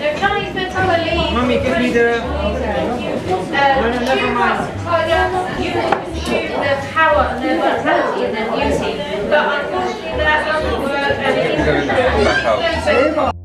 No, Chinese mentality. Mummy, give me the. Uh, No, no, never mind. Tiger, you assume their power and their vitality and their beauty, but unfortunately that doesn't work and it is.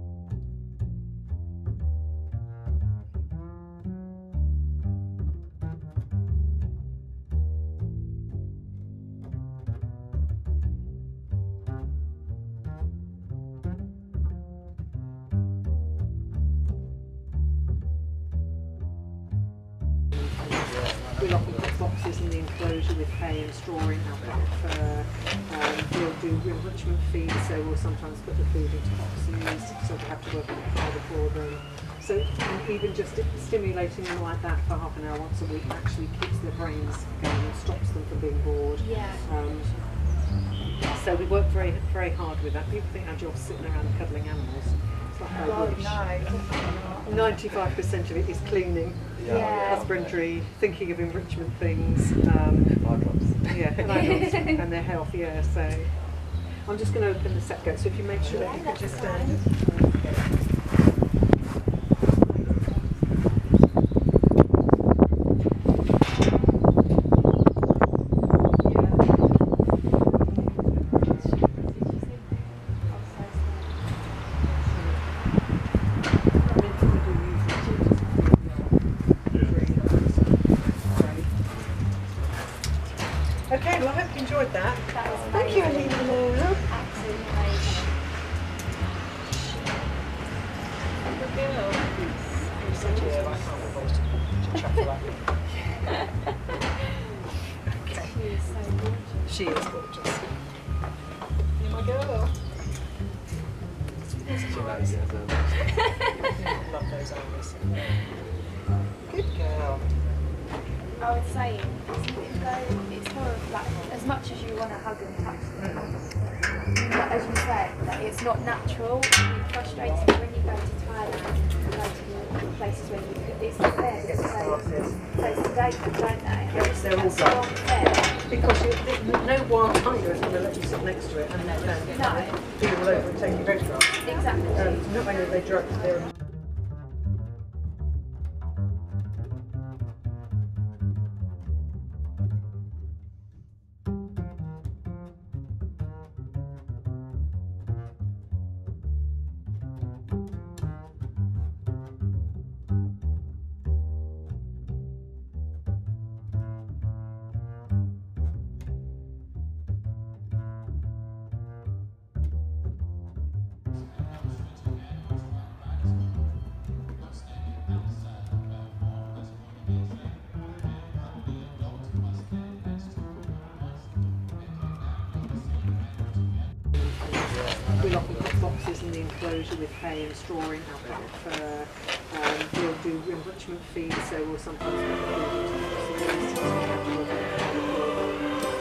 We'll often put boxes in the enclosure with hay and straw in alpaca fur. Um, we'll do enrichment feeds, so we'll sometimes put the food into boxes, so we have to work a bit harder for them. So even just stimulating them like that for half an hour once a week actually keeps their brains going and stops them from being bored. Yeah. Um, so we work very, very hard with that. People think our job's sitting around cuddling animals. It's not very good. Ninety-five percent of it is cleaning, Yeah. husbandry, thinking of enrichment things. Um, yeah, and, eye drops, and their health. Yeah. So I'm just going to open the set gate. So if you make sure that you can just stand. Okay, well I hope you enjoyed that. That was Thank you, amazing. Alina. Absolutely amazing. Okay. She is so gorgeous. She is gorgeous. You're my girl. Love those eyes. Good girl. I would say it's, though it's more of like as much as you want to hug and touch them, but as you said, that it's not natural. It frustrates me when you go to Thailand and go to places where you could, it's. Get the So, so it's sedated, don't they? Yes, they're all That's done. not fair. Because you, no wild tiger is going to let you sit next to it and then No. be all over and take your photograph. Exactly. Um, not only are they drugged, they're We'll often put boxes in the enclosure with hay and straw in, alpaca fur. Um, we'll do enrichment feeds, so we'll sometimes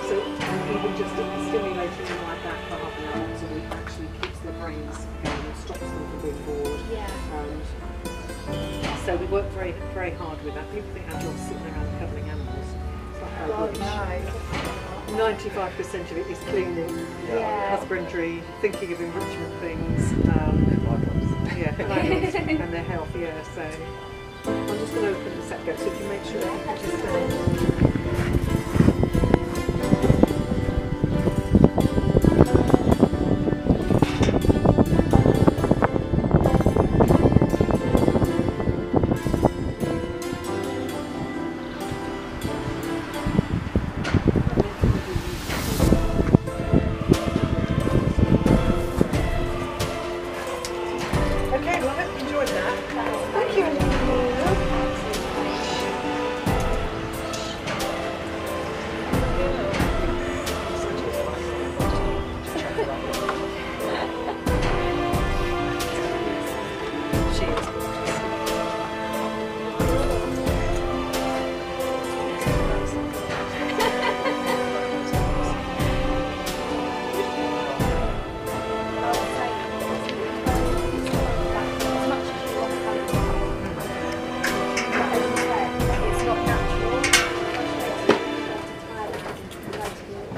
So even just stimulating them like that for half an hour actually keeps their brains and stops them from being bored. Yeah. Um, so we work very, very hard with that. People think our job's sitting around cuddling animals. It's oh, oh nice. 95% of it is cleaning, yeah. husbandry, thinking of enrichment things, um, yeah, and their health, yeah, so I'm just going to open this gate. so if you make sure that you just... Uh,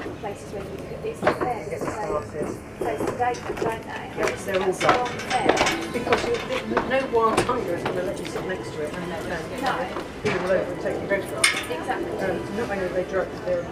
to places where you could, it's fair. Get the So, starters. so don't they? Yes, they're all That's done. not fair because you, no wild tiger is going to let you sit next to it and no. be all over and take your photographs. Exactly. Um, not only are they drunk, they're